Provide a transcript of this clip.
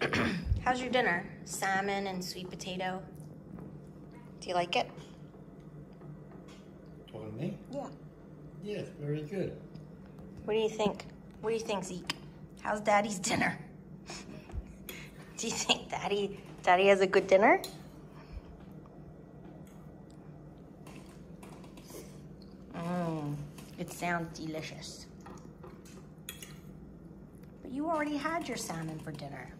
How's your dinner? Salmon and sweet potato. Do you like it? Talking to me? Yeah. Yes, very good. What do you think? What do you think, Zeke? How's Daddy's dinner? do you think Daddy Daddy has a good dinner? Mmm, it sounds delicious. But you already had your salmon for dinner.